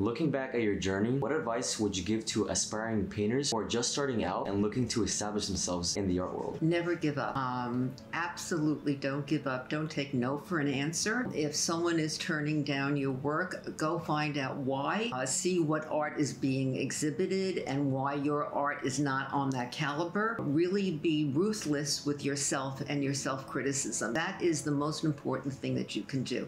Looking back at your journey, what advice would you give to aspiring painters or just starting out and looking to establish themselves in the art world? Never give up. Um, absolutely don't give up. Don't take no for an answer. If someone is turning down your work, go find out why. Uh, see what art is being exhibited and why your art is not on that caliber. Really be ruthless with yourself and your self criticism. That is the most important thing that you can do.